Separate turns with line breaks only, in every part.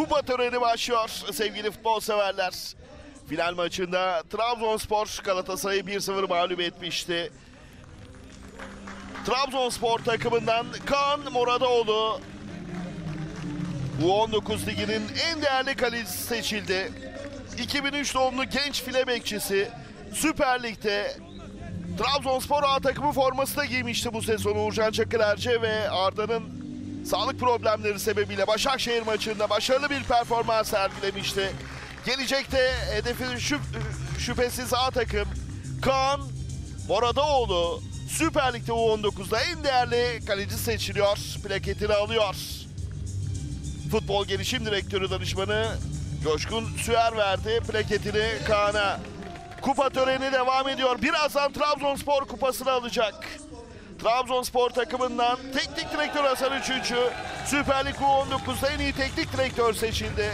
kupa töreni başlıyor sevgili futbol severler. Final maçında Trabzonspor Galatasaray'ı 1-0 mağlup etmişti. Trabzonspor takımından Kaan Moradoğlu U19 liginin en değerli kalecisi seçildi. 2003 doğumlu genç file bekçisi Süper Lig'de Trabzonspor A takımı forması da giymişti bu sezon Uğurcan Çakırerce ve Arda'nın sağlık problemleri sebebiyle Başakşehir maçında başarılı bir performans sergilemişti. Gelecekte hedefi şüp- şüphesiz A takım Kaan Moradaoğlu Süper Lig'de U19'da en değerli kaleci seçiliyor. Plaketini alıyor. Futbol Gelişim Direktörü danışmanı Coşkun Süer verdi plaketini Kaan'a. Kupa töreni devam ediyor. Birazdan Trabzonspor kupasını alacak. Trabzonspor takımından teknik direktör Hasan Üçüncü Süper Lig U19'da en iyi teknik direktör seçildi.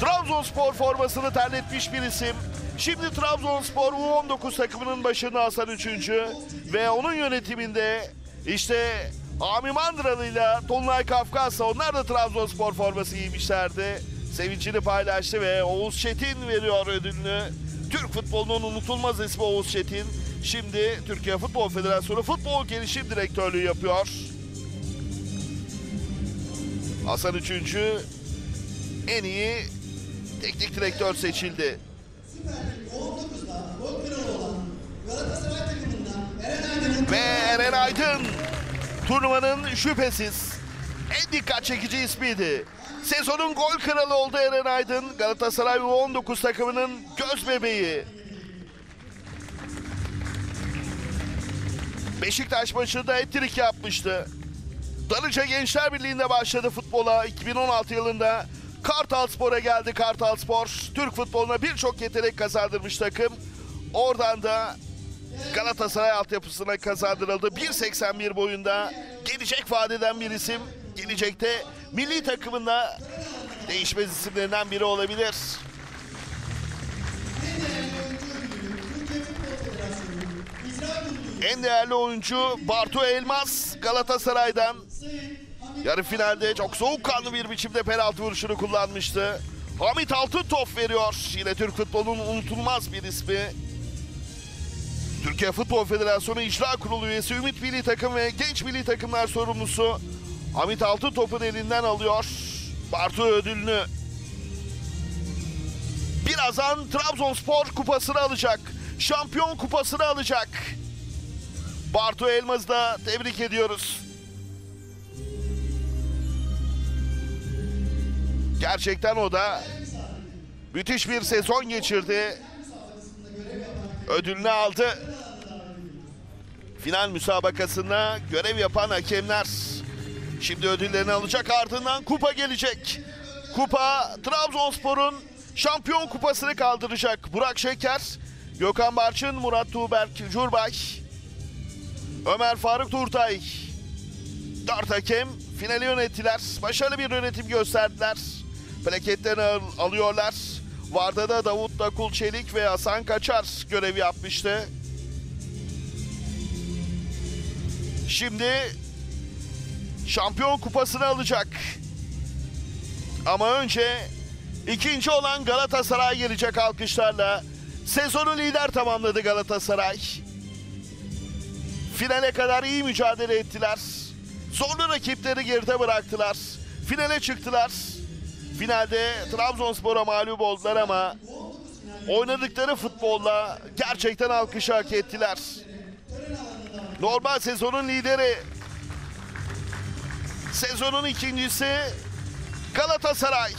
Trabzonspor formasını terletmiş bir isim. Şimdi Trabzonspor U19 takımının başında Hasan Üçüncü ve onun yönetiminde işte Ami Mandıralı ile Tolunay Kafkas'la onlar da Trabzonspor forması giymişlerdi. Sevincini paylaştı ve Oğuz Çetin veriyor ödülünü. Türk futbolunun unutulmaz ismi Oğuz Çetin. Şimdi Türkiye Futbol Federasyonu Futbol Gelişim Direktörlüğü yapıyor. Hasan Üçüncü en iyi teknik direktör seçildi. Ve Eren Aydın turnuvanın şüphesiz en dikkat çekici ismiydi. Sezonun gol kralı oldu Eren Aydın. Galatasaray U19 takımının göz bebeği. Beşiktaş maçında ettirik yapmıştı. Darıca Gençler Birliği'nde başladı futbola. 2016 yılında Kartal Spor'a geldi Kartal Spor. Türk futboluna birçok yetenek kazandırmış takım. Oradan da Galatasaray altyapısına kazandırıldı. 1.81 boyunda gelecek vadeden bir isim. Gelecekte milli takımında değişmez isimlerinden biri olabilir. En değerli oyuncu Bartu Elmas Galatasaray'dan. Yarı finalde çok soğukkanlı bir biçimde penaltı vuruşunu kullanmıştı. Hamit Altıntop veriyor. Yine Türk futbolunun unutulmaz bir ismi. Türkiye Futbol Federasyonu İcra Kurulu üyesi Ümit Milli Takım ve Genç Milli Takımlar sorumlusu Hamit Altıntop'un elinden alıyor. Bartu ödülünü. Birazdan Trabzonspor kupasını alacak. Şampiyon kupasını alacak. Bartu Elmaz'ı da tebrik ediyoruz. Gerçekten o da müthiş bir sezon geçirdi. Ödülünü aldı. Final müsabakasında görev yapan hakemler şimdi ödüllerini alacak ardından kupa gelecek. Kupa Trabzonspor'un şampiyon kupasını kaldıracak. Burak Şeker, Gökhan Barçın, Murat Tuğberk Curbay, Ömer Faruk Turtay. Dört hakem finali yönettiler. Başarılı bir yönetim gösterdiler. Plaketlerini al- alıyorlar. Varda da Davut Dakul Çelik ve Hasan Kaçar görev yapmıştı. Şimdi şampiyon kupasını alacak. Ama önce ikinci olan Galatasaray gelecek alkışlarla. Sezonu lider tamamladı Galatasaray. Finale kadar iyi mücadele ettiler. Zorlu rakipleri geride bıraktılar. Finale çıktılar. Finalde Trabzonspor'a mağlup oldular ama oynadıkları futbolla gerçekten alkışı hak ettiler. Normal sezonun lideri. Sezonun ikincisi Galatasaray.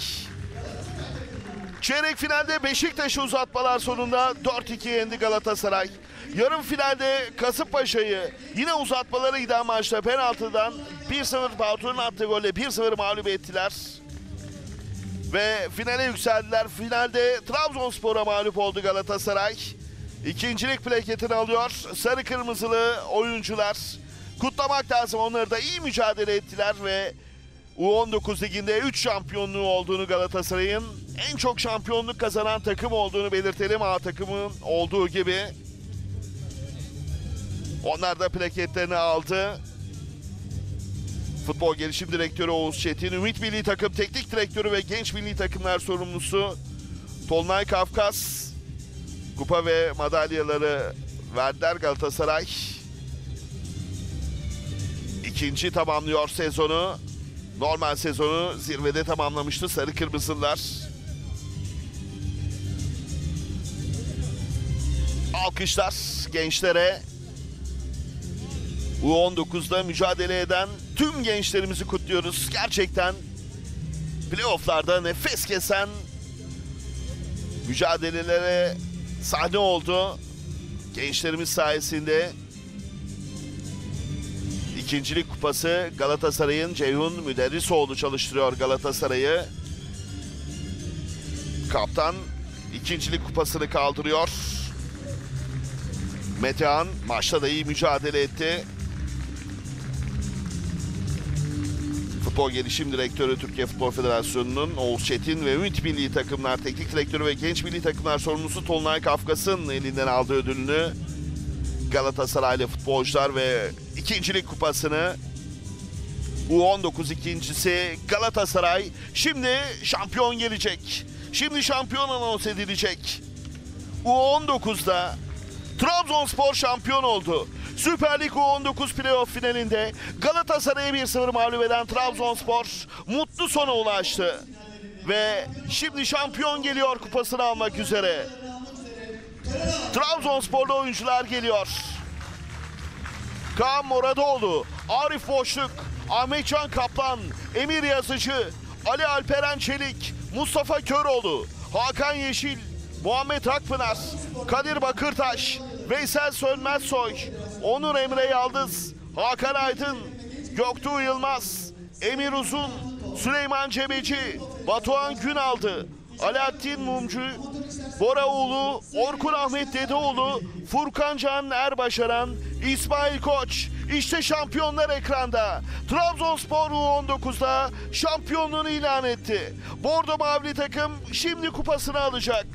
Çeyrek finalde Beşiktaş'ı uzatmalar sonunda 4-2 yendi Galatasaray. Yarım finalde Kasımpaşa'yı yine uzatmalara giden maçta penaltıdan 1-0 Batur'un attığı golle 1-0 mağlup ettiler. Ve finale yükseldiler. Finalde Trabzonspor'a mağlup oldu Galatasaray. İkincilik plaketini alıyor. Sarı kırmızılı oyuncular. Kutlamak lazım. Onları da iyi mücadele ettiler ve U19 liginde 3 şampiyonluğu olduğunu Galatasaray'ın en çok şampiyonluk kazanan takım olduğunu belirtelim. A takımın olduğu gibi. Onlar da plaketlerini aldı. Futbol Gelişim Direktörü Oğuz Çetin, Ümit Milli Takım Teknik Direktörü ve Genç Milli Takımlar Sorumlusu Tolunay Kafkas, kupa ve madalyaları verdiler Galatasaray. İkinci tamamlıyor sezonu. Normal sezonu zirvede tamamlamıştı Sarı Kırmızılar. Alkışlar gençlere. U19'da mücadele eden tüm gençlerimizi kutluyoruz. Gerçekten playofflarda nefes kesen mücadelelere sahne oldu. Gençlerimiz sayesinde ikincilik kupası Galatasaray'ın Ceyhun Müderrisoğlu çalıştırıyor Galatasaray'ı. Kaptan ikincilik kupasını kaldırıyor. Metehan maçta da iyi mücadele etti. Futbol Gelişim Direktörü Türkiye Futbol Federasyonu'nun Oğuz Çetin ve Ümit Milli Takımlar Teknik Direktörü ve Genç Milli Takımlar Sorumlusu Tolunay Kafkas'ın elinden aldığı ödülünü Galatasaraylı futbolcular ve ikincilik kupasını U19 ikincisi Galatasaray şimdi şampiyon gelecek. Şimdi şampiyon anons edilecek. U19'da Trabzonspor şampiyon oldu. Süper Lig U19 playoff finalinde Galatasaray'ı 1-0 mağlup eden Trabzonspor mutlu sona ulaştı. Ve şimdi şampiyon geliyor kupasını almak üzere. Trabzonsporlu oyuncular geliyor. Kaan Moradoğlu, Arif Boşluk, Ahmetcan Kaplan, Emir Yazıcı, Ali Alperen Çelik, Mustafa Köroğlu, Hakan Yeşil, Muhammed Akpınar, Kadir Bakırtaş, Veysel Sönmezsoy, Onur Emre Yaldız, Hakan Aydın, Göktuğ Yılmaz, Emir Uzun, Süleyman Cebeci, Batuhan Günaldı, Alaaddin Mumcu, Bora Oğlu, Orkun Ahmet Dedeoğlu, Furkan Can Erbaşaran, İsmail Koç. İşte şampiyonlar ekranda. Trabzonspor U19'da şampiyonluğunu ilan etti. Bordo Mavili takım şimdi kupasını alacak.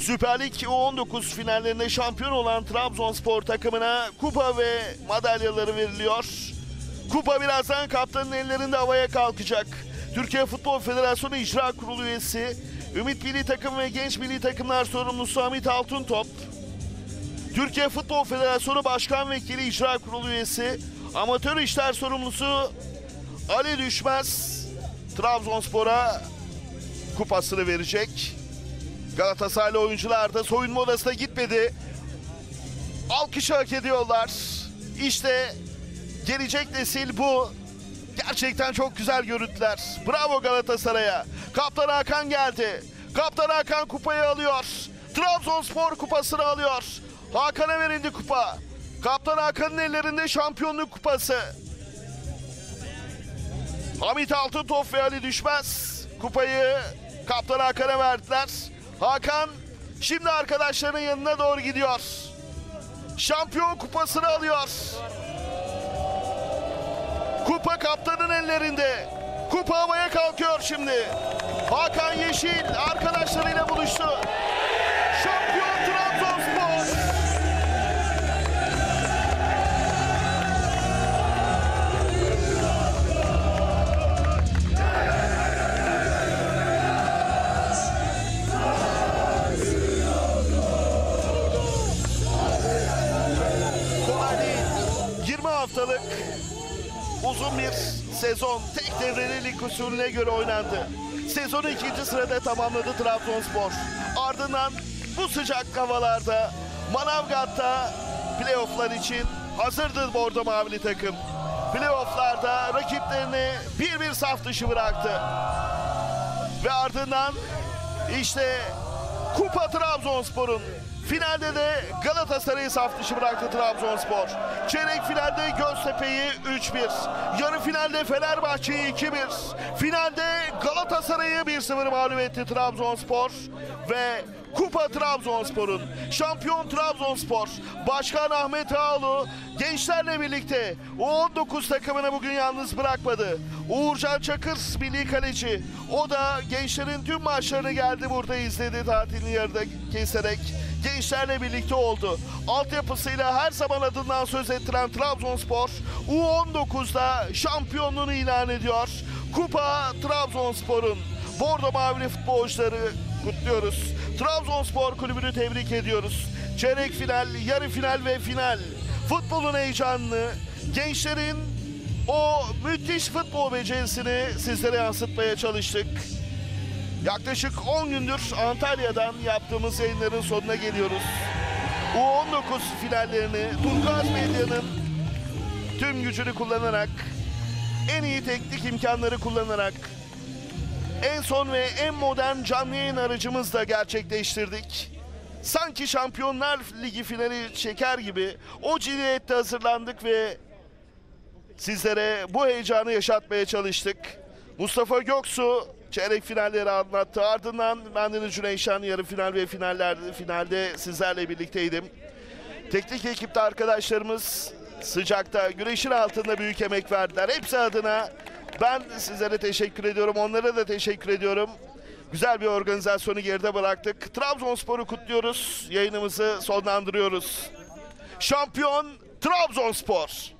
Süper Lig U19 finallerinde şampiyon olan Trabzonspor takımına kupa ve madalyaları veriliyor. Kupa birazdan kaptanın ellerinde havaya kalkacak. Türkiye Futbol Federasyonu İcra Kurulu üyesi, Ümit Milli Takım ve Genç Milli Takımlar sorumlusu Hamit Altıntop, Türkiye Futbol Federasyonu Başkan Vekili İcra Kurulu üyesi, Amatör İşler Sorumlusu Ali Düşmez, Trabzonspor'a kupasını verecek. Galatasaraylı oyuncular da soyunma odasına gitmedi. Alkış hak ediyorlar. İşte gelecek nesil bu. Gerçekten çok güzel görüntüler. Bravo Galatasaray'a. Kaptan Hakan geldi. Kaptan Hakan kupayı alıyor. Trabzonspor kupasını alıyor. Hakan'a verildi kupa. Kaptan Hakan'ın ellerinde şampiyonluk kupası. Hamit Altıntop ve Ali Düşmez kupayı Kaptan Hakan'a verdiler. Hakan şimdi arkadaşlarının yanına doğru gidiyor. Şampiyon kupasını alıyor. Kupa kaptanın ellerinde. Kupa havaya kalkıyor şimdi. Hakan Yeşil arkadaşlarıyla buluştu. Sezon tek devreli lig usulüne göre oynandı. Sezonu ikinci sırada tamamladı Trabzonspor. Ardından bu sıcak havalarda Manavgat'ta playofflar için hazırdı Bordo Mavili takım. Playofflarda rakiplerini bir bir saf dışı bıraktı. Ve ardından işte Kupa Trabzonspor'un finalde de Galatasaray'ı saf dışı bıraktı Trabzonspor. Çeyrek finalde Göztepe'yi 3-1. Yarı finalde Fenerbahçe'yi 2-1. Finalde Galatasaray'ı 1-0 mağlup etti Trabzonspor. Ve Kupa Trabzonspor'un şampiyon Trabzonspor Başkan Ahmet Ağaoğlu gençlerle birlikte U19 takımını bugün yalnız bırakmadı. Uğurcan Çakır milli kaleci. O da gençlerin tüm maçlarını geldi burada izledi tatilini yarıda keserek. Gençlerle birlikte oldu. Altyapısıyla her zaman adından söz ettiren Trabzonspor U19'da şampiyonluğunu ilan ediyor. Kupa Trabzonspor'un. Bordo Mavili futbolcuları kutluyoruz. Trabzonspor kulübünü tebrik ediyoruz. Çeyrek final, yarı final ve final. Futbolun heyecanını, gençlerin o müthiş futbol becerisini sizlere yansıtmaya çalıştık. Yaklaşık 10 gündür Antalya'dan yaptığımız yayınların sonuna geliyoruz. U19 finallerini Turkuaz Medya'nın tüm gücünü kullanarak, en iyi teknik imkanları kullanarak, en son ve en modern canlı yayın aracımızla gerçekleştirdik. Sanki Şampiyonlar Ligi finali çeker gibi o ciddiyette hazırlandık ve sizlere bu heyecanı yaşatmaya çalıştık. Mustafa Göksu çeyrek finalleri anlattı. Ardından Mendil Cüneyşan yarı final ve finallerde finalde sizlerle birlikteydim. Teknik ekipte arkadaşlarımız sıcakta, güneşin altında büyük emek verdiler. Hepsi adına ben sizlere teşekkür ediyorum. Onlara da teşekkür ediyorum. Güzel bir organizasyonu geride bıraktık. Trabzonspor'u kutluyoruz. Yayınımızı sonlandırıyoruz. Şampiyon Trabzonspor.